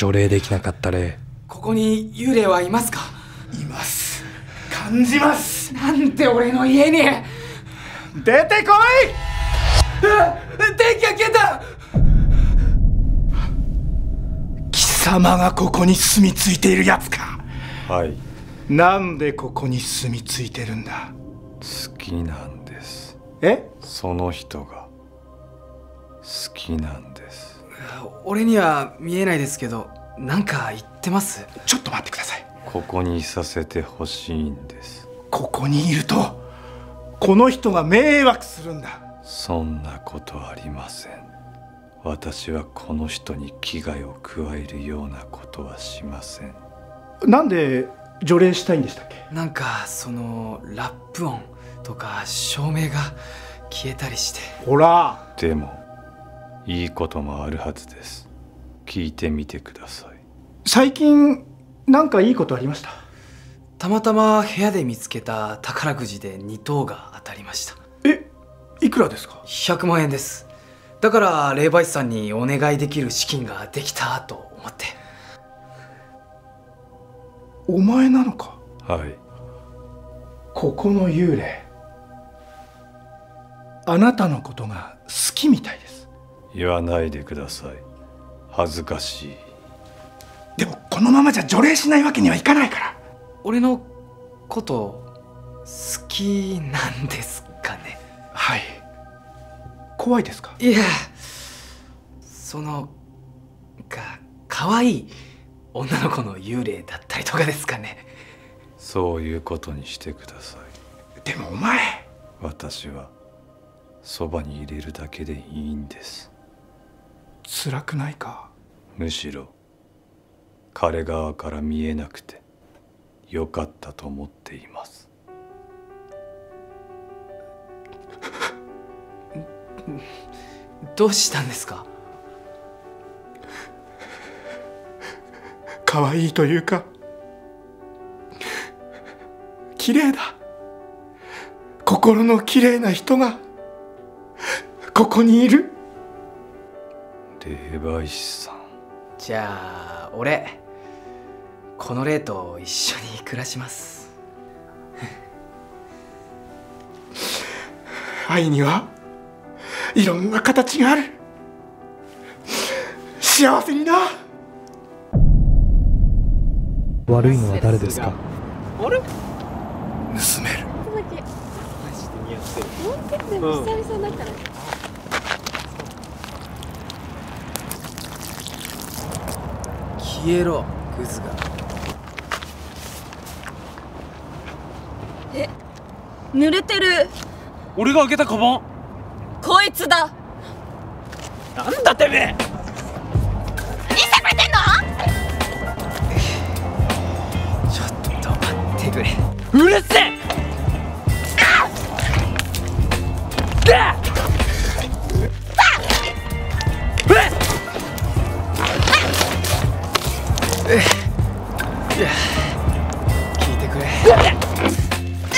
除霊できなかった霊。ここに幽霊はいますか？います。感じます。なんで俺の家に？出てこい！電気が消えた！貴様がここに住み着いているやつか？はい。なんでここに住み着いてるんだ？好きなんです。え？その人が好きなんです俺には見えないですけどなんか言ってます？ちょっと待ってください。ここにいさせてほしいんです。ここにいるとこの人が迷惑するんだ。そんなことありません。私はこの人に危害を加えるようなことはしません。なんで除霊したいんでしたっけ？なんかそのラップ音とか照明が消えたりして。ほら。でもいいこともあるはずです。聞いてみてください。最近なんかいいことありました？たまたま部屋で見つけた宝くじで2等が当たりました。えいくらですか？100万円です。だから霊媒師さんにお願いできる資金ができたと思って。お前なのか？はい。ここの幽霊。あなたのことが好きみたいです言わないでください。恥ずかしい。でもこのままじゃ除霊しないわけにはいかないから。俺のこと好きなんですかね？はい。怖いですか？いやそのか可愛い女の子の幽霊だったりとかですかね？そういうことにしてください。でもお前。私はそばに入れるだけでいいんです辛くないか？むしろ彼側から見えなくてよかったと思っています。どうしたんですか？可愛いというか綺麗だ。心の綺麗な人がここにいる霊媒師さん。じゃあ俺この霊と一緒に暮らします。愛にはいろんな形がある。幸せにな。悪いのは誰ですか？あれ？盗める。ちょっとだけ。本当でも久々だから、消えろクズが。濡れてる。俺が開けたカバン。こいつだ。なんだてめえ。ちょっと待ってくれ。うるせえ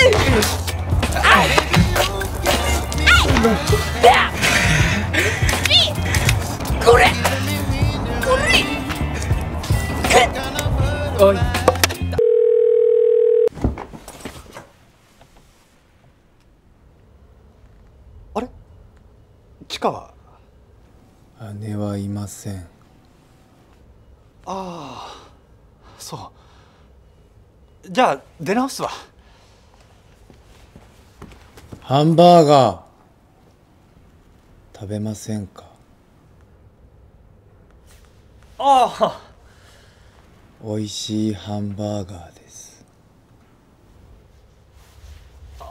れおい地下は姉はいませんああそう。じゃあ出直すわ。ハンバーガー。食べませんか？ああ。美味しいハンバーガーです。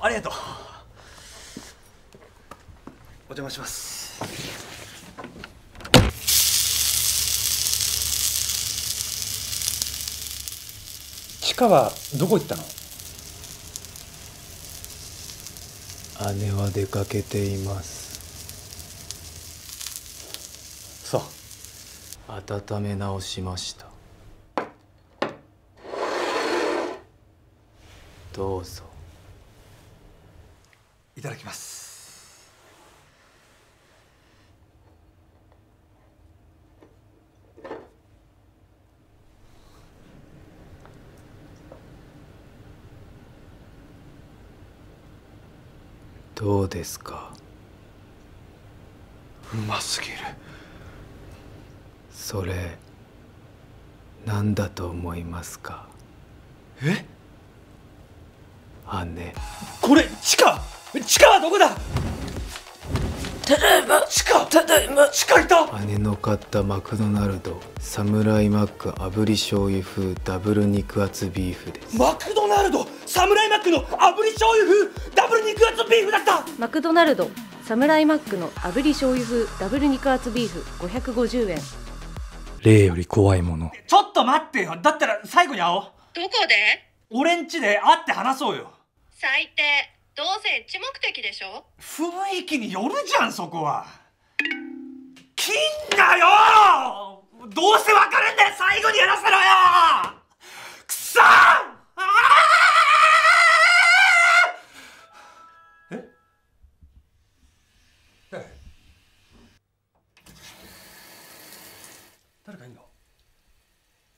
ありがとう。お邪魔します。地下はどこ行ったの？姉は出かけています。そう温め直しました。どうぞ。いただきます。どうですか？うますぎる。それ何だと思いますか？え？姉。これ地下！地下はどこだ？ただいま地下ただいま地下いた。姉の買ったマクドナルド。サムライマック炙り醤油風ダブル肉厚ビーフです。マクドナルド。サムライマックの炙り醤油風ダブル肉厚ビーフだった。マクドナルド。サムライマックの炙り醤油風ダブル肉厚ビーフ550円。霊より怖いもの。ちょっと待ってよ。だったら最後に会おう。どこで？俺ん家で会って話そうよ。最低どうせエッチ目的でしょ？雰囲気によるじゃんそこは。金だよ！どうせ別れんだよ！最後にやらせろよ！くそ！ーあー！え？誰誰かいんの？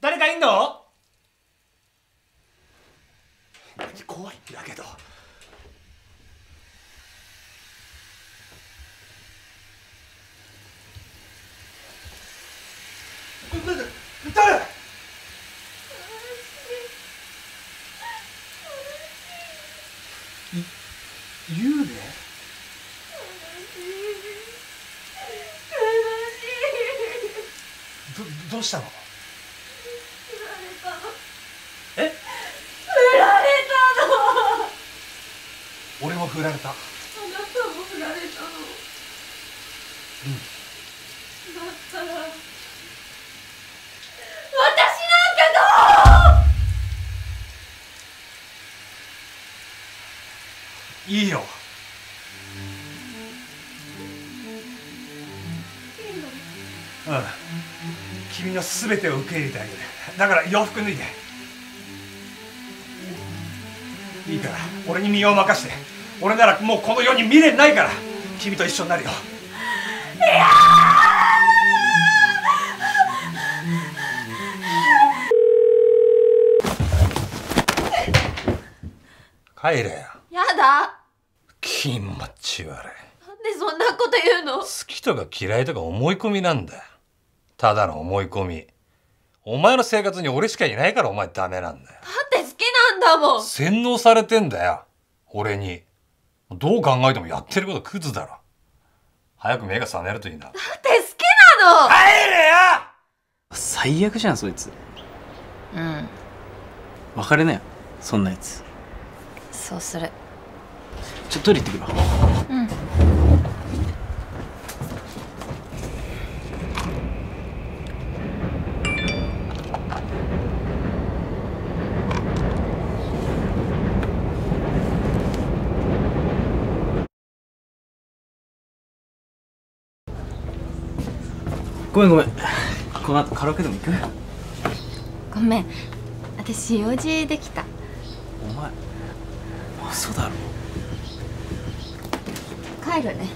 誰かいんの？怖いんだけど誰幽霊どどうしたの？え？振られたの俺も振られた。あなたも振られたの。うんだったら私なんかどう？いいよ。うん君の全てを受け入れてあげる。だから洋服脱いで。いいから俺に身を任して。俺ならもうこの世に未練ないから。君と一緒になるよ。帰れよ。やだ。気持ち悪い。なんでそんなこと言うの？好きとか嫌いとか思い込みなんだよただの思い込み。お前の生活に俺しかいないからお前ダメなんだよ。だって好きなんだもん。洗脳されてんだよ。俺に。どう考えてもやってることクズだろ。早く目が覚めるといいな。だって好きなの。帰れよ！最悪じゃんそいつ。うん。別れなよそんなやつ。そうする。ちょっとトイレ行ってくるわごめんごめん。この後カラオケでも行く？ごめん。私用事できた。お前。あそうだろ。帰るね